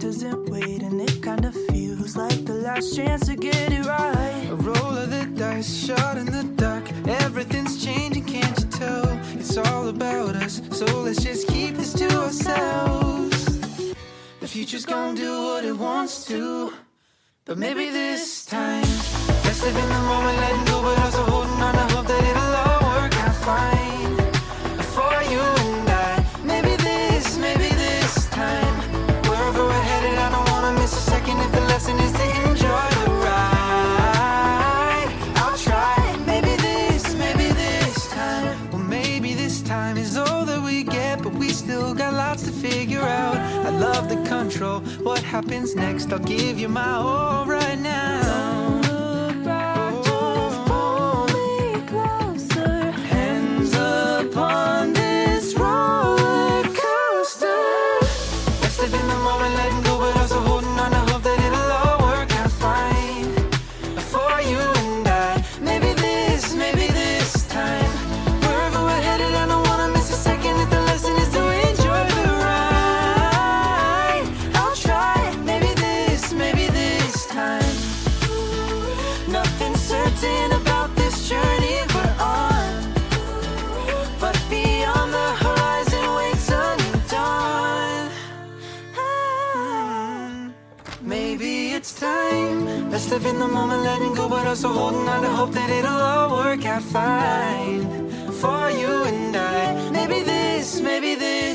doesn't wait, and it kinda feels like the last chance to get it right. A roll of the dice, shot in the dark. Everything's changing, can't you tell? It's all about us, so let's just keep this to ourselves. The future's gonna do what it wants to, but maybe this time, let's live in the moment, letting go, but also happens next? I'll give you my right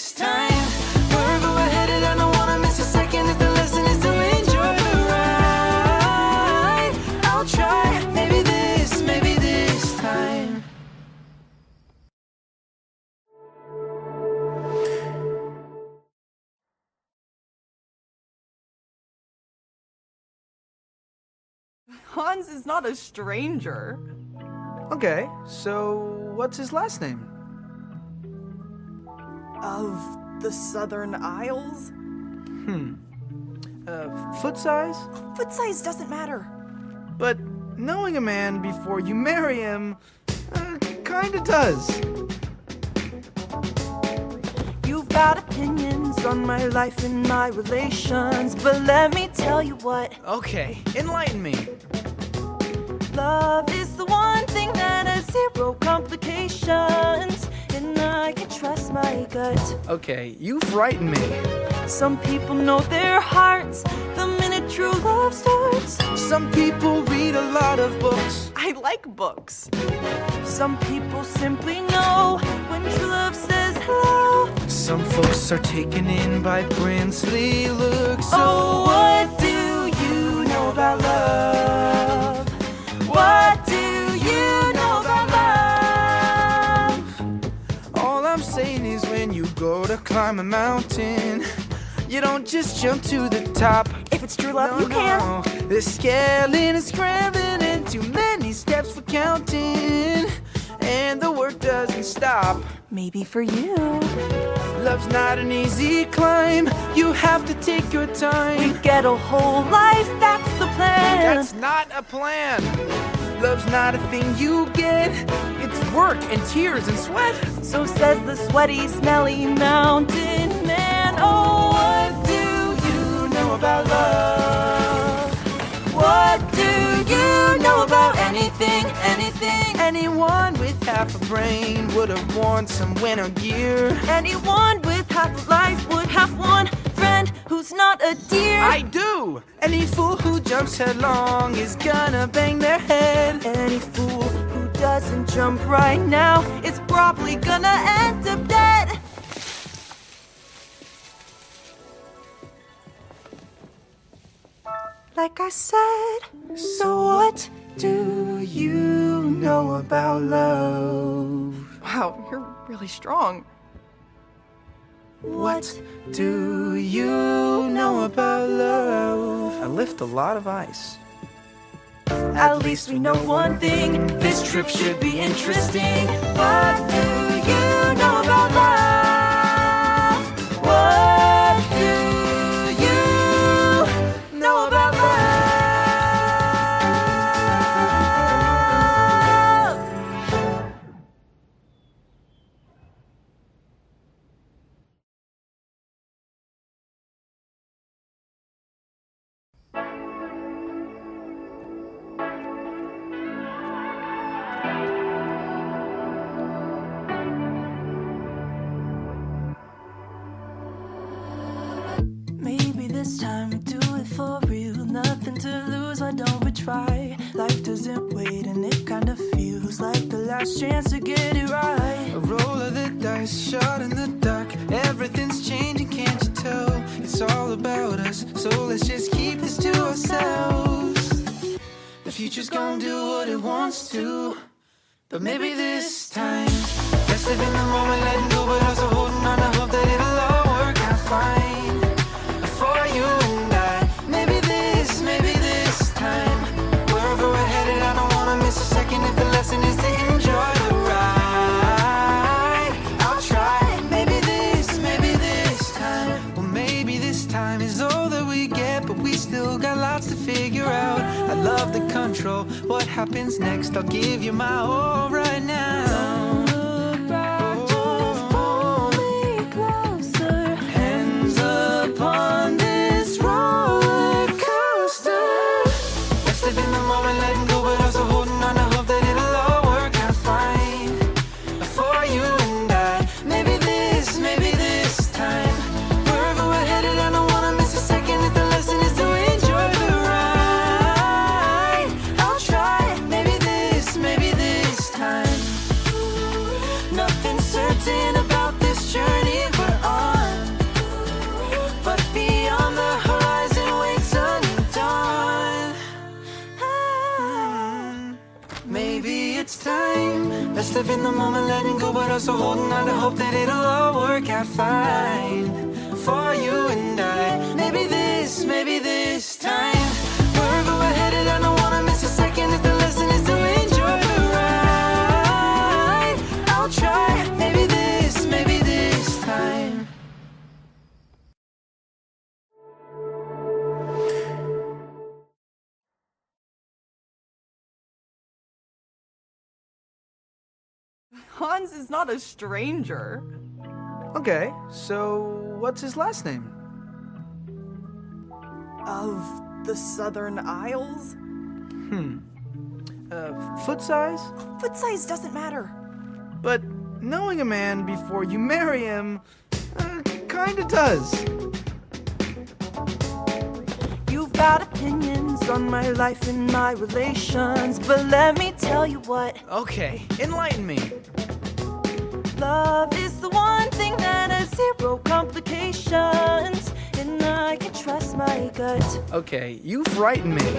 this time. Wherever we're headed, I don't wanna miss a second. If the lesson is to enjoy the ride, I'll try. Maybe this, maybe this time. Hans is not a stranger. Okay, so what's his last name? Of the Southern Isles? Hmm. Uh, foot size? Foot size doesn't matter. But knowing a man before you marry him, uh, kinda does. You've got opinions on my life and my relations, but let me tell you what Okay, enlighten me. love is the one thing that has zero complications, and I can trust my gut. Okay, you frighten me. Some people know their hearts the minute true love starts. Some people read a lot of books. I like books. Some people simply know when true love says hello. Some folks are taken in by princely looks. Oh, what climb a mountain, you don't just jump to the top. If it's true love, No, you can. no. The scaling and scrambling and too many steps for counting. And the work doesn't stop. Maybe for you. Love's not an easy climb. You have to take your time. We get a whole life, that's the plan. That's not a plan. Love's not a thing you get. It's work and tears and sweat. So says the sweaty, smelly mountain Anyone with half a brain would have worn some winter gear. Anyone with half a life would have one friend who's not a deer. I do! Any fool who jumps headlong is gonna bang their head. Any fool who doesn't jump right now is probably gonna end up dead. Like I said, so what do you know about love? Wow, you're really strong. What do you know about love? I lift a lot of ice. At least we know one thing. This trip should be interesting. What do you know about love? Time we do it for real. Nothing to lose, why don't we try? Life doesn't wait, and it kinda feels like the last chance to get it right. A roll of the dice, shot in the dark. Everything's changing, can't you tell? It's all about us, so let's just keep this to ourselves. The future's gonna do what it wants to, but maybe this time, let's live in the moment, letting go, but Hans is not a stranger. Okay, so what's his last name? Of the Southern Isles? Hmm. Uh, foot size? Foot size doesn't matter. But knowing a man before you marry him uh, kinda does. You've got opinions on my life and my relations, but let me tell you what Okay, enlighten me. Love is the one thing that has zero complications, and I can trust my gut. Okay, you frighten me.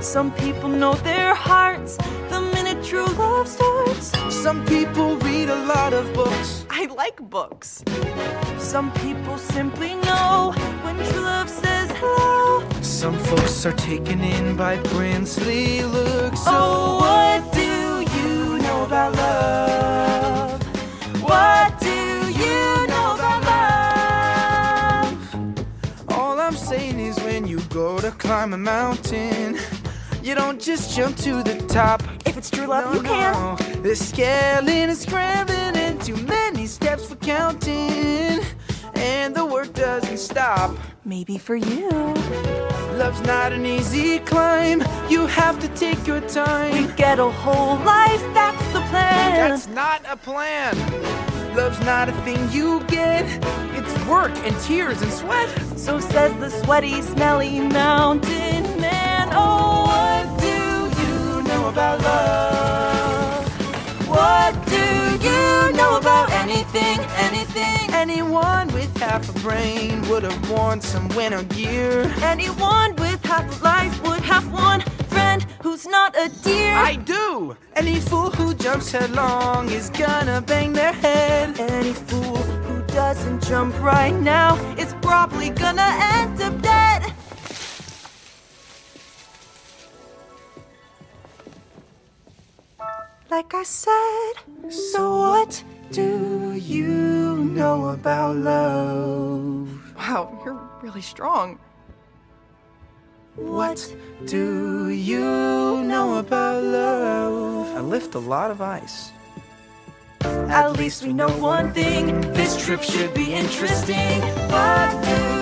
Some people know their hearts the minute true love starts. Some people read a lot of books. I like books. Some people simply know when true love says hello. Some folks are taken in by princely looks. Oh, what climb a mountain, you don't just jump to the top. If it's true love, No, you can. no. The scaling is scrambling and too many steps for counting. And the work doesn't stop. Maybe for you. Love's not an easy climb. You have to take your time. We Get a whole life, that's the plan. That's not a plan. Love's not a thing you get. It's work and tears and sweat. So says the sweaty, smelly mountain man. Oh, what do you know about love? What do you know about anything, anything? Anyone with half a brain would have worn some winter gear. Anyone with half a life would have friend who's not a deer. I do. Any fool who jumps headlong is gonna bang their head. Any fool who doesn't jump right now is probably gonna end up dead. Like I said, so what do you know about love? Wow, you're really strong. What do you know about love? I lift a lot of ice. At least we know one thing. This trip should be interesting. What do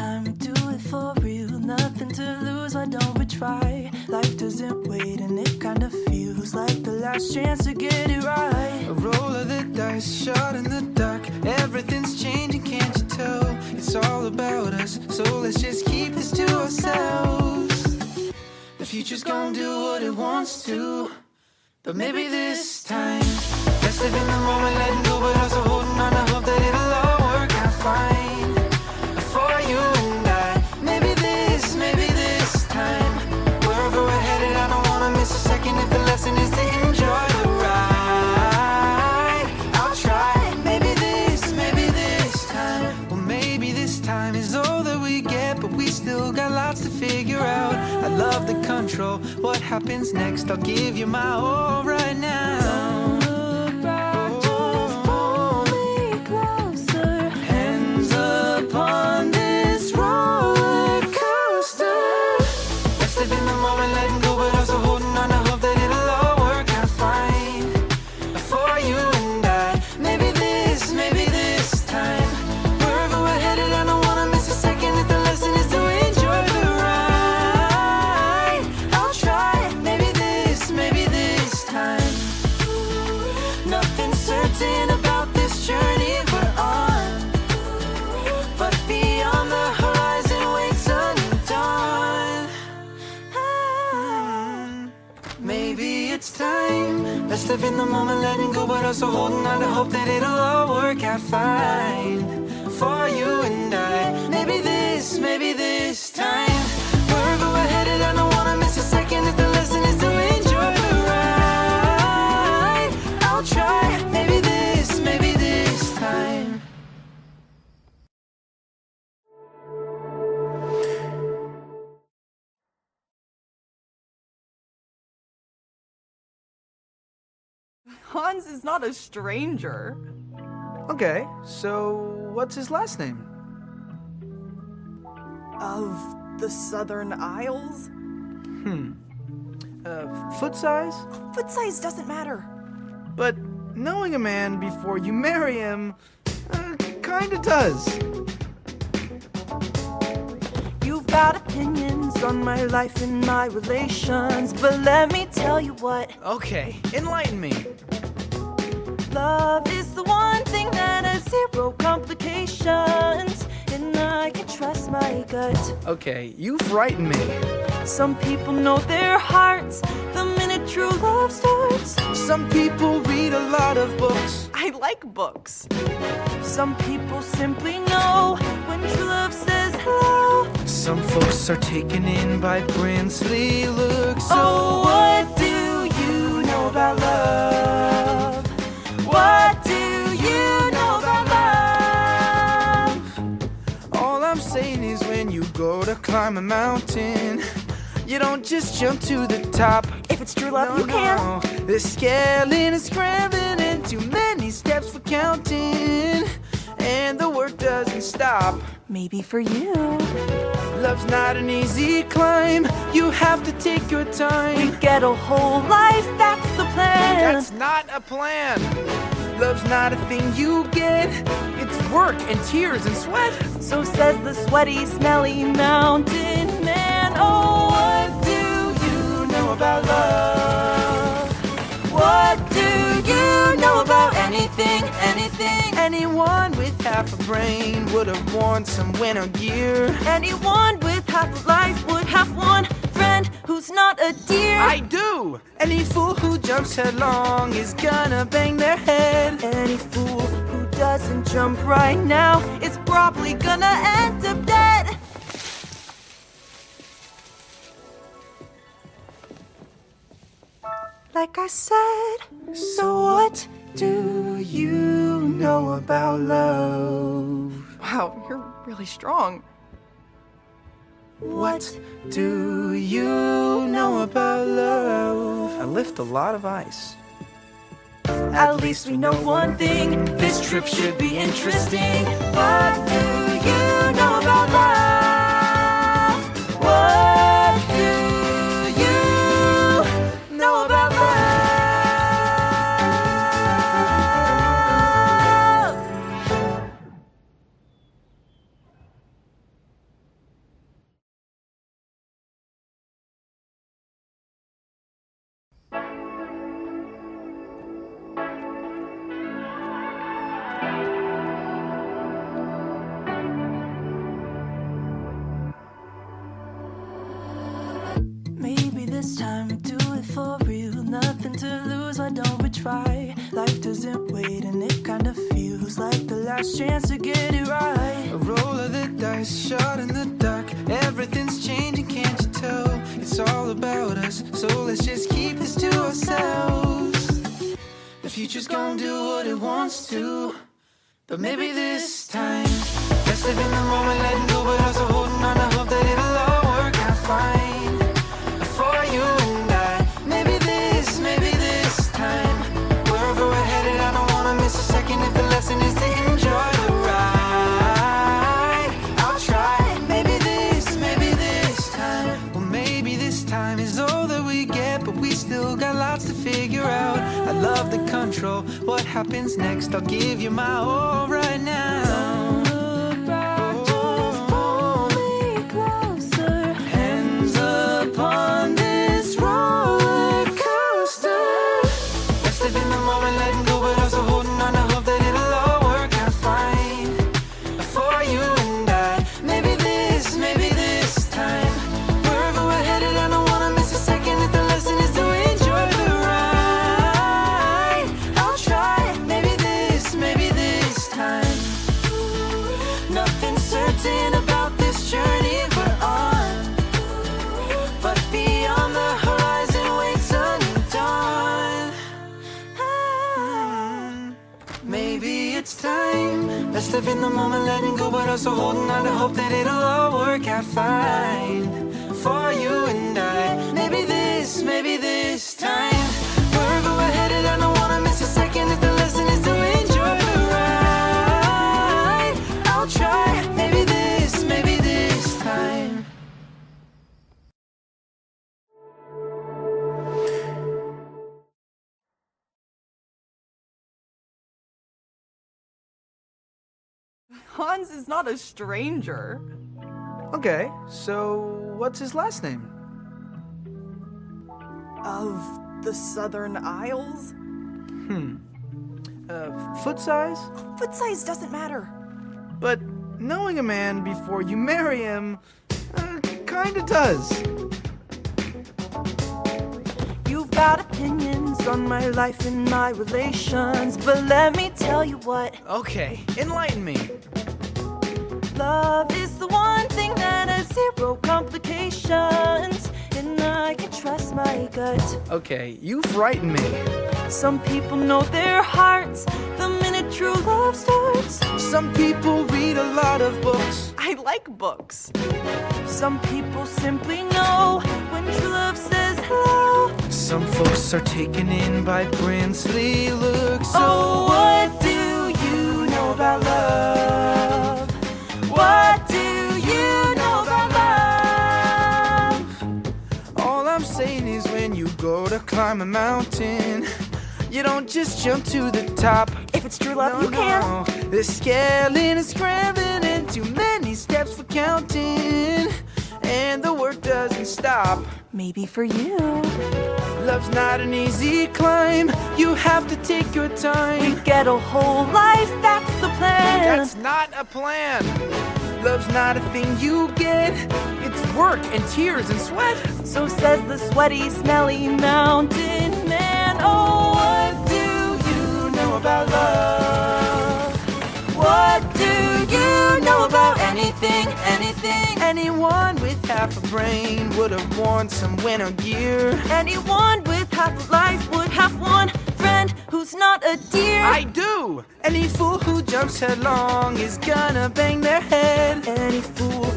time we do it for real. Nothing to lose, why don't we try? Life doesn't wait, and it kinda feels like the last chance to get it right. A roll of the dice, shot in the dark. Everything's changing, can't you tell? It's all about us, so let's just keep this to ourselves. The future's gonna do what it wants to, but maybe this time, let's live in the moment, letting go, but also holding happens next? I'll give you my all right now. Go, holding on to hope that it'll all work out fine for you and Hans is not a stranger. Okay, so what's his last name? Of the Southern Isles? Hmm. Uh, foot size? Foot size doesn't matter. But knowing a man before you marry him, uh, kinda does. You've got opinions on my life and my relations, but let me tell you what Okay, enlighten me. Love is the one thing that has zero complications, and I can trust my gut. Okay, you frighten me. Some people know their hearts the minute true love starts. Some people read a lot of books. I like books. Some people simply know when true love says hello. Some folks are taken in by princely looks. Oh, what do you know about love? Climb a mountain, you don't just jump to the top. If it's true love, No, you can. no. The scaling and scrambling and too many steps for counting. And the work doesn't stop. Maybe for you. Love's not an easy climb. You have to take your time. We time. get a whole life, that's the plan. That's not a plan. Love's not a thing you get. Work and tears and sweat. So says the sweaty, smelly mountain man. Oh, what do you know about love? What do you know about anything, anything? Anyone with half a brain would have worn some winter gear. Anyone with half a life would have one friend who's not a deer. I do! Any fool who jumps headlong is gonna bang their head. Any fool doesn't jump right now it's probably gonna end up dead. Like I said, so what do you know about love? Wow, you're really strong. What do you know about love? I lift a lot of ice. At least we know one thing. This trip should be interesting. What try. Life doesn't wait, and it kinda feels like the last chance to get it right. A roll of the dice, shot in the dark. Everything's changing, can't you tell? It's all about us, so let's just keep this to ourselves. The future's gonna do what it wants to, but maybe this time, let's live in the moment, letting happens next? I'll give you my all right now. Hans is not a stranger. Okay, so what's his last name? Of the Southern Isles? Hmm. Uh, foot size? Foot size doesn't matter. But knowing a man before you marry him, uh, kinda does. You've got opinions on my life and my relations, but let me tell you what Okay, enlighten me. Love is the one thing that has zero complications, and I can trust my gut. Okay, you frighten me. Some people know their hearts the minute true love starts. Some people read a lot of books. I like books. Some people simply know when true love says hello. Some folks are taken in by princely looks. Oh, what climb a mountain, you don't just jump to the top. If it's true love, No, you can. no. The scaling and scrambling and too many steps for counting. And the work doesn't stop. Maybe for you. Love's not an easy climb. You have to take your time. Get a whole life, that's the plan. That's not a plan. Love's not a thing you get. Work and tears and sweat. So says the sweaty, smelly mountain man. Oh, what do you know about love? What do you know about anything, anything? Anyone with half a brain would have worn some winter gear. Anyone with half a life would have one friend who's not a deer. I do. Any fool who jumps headlong is gonna bang their head. Any fool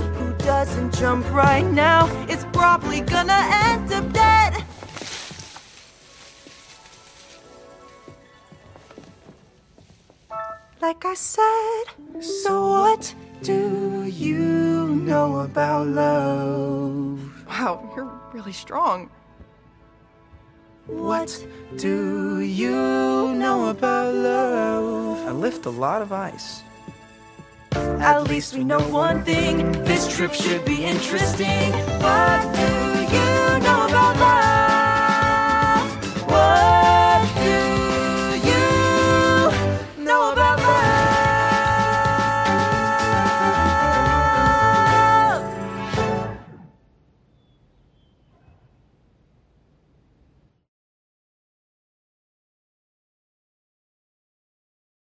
doesn't jump right now is probably gonna end up dead. Like I said, so what do you know about love? Wow, you're really strong. What do you know about love? I lift a lot of ice. At least we know one thing. This trip should be interesting. What do you know about love?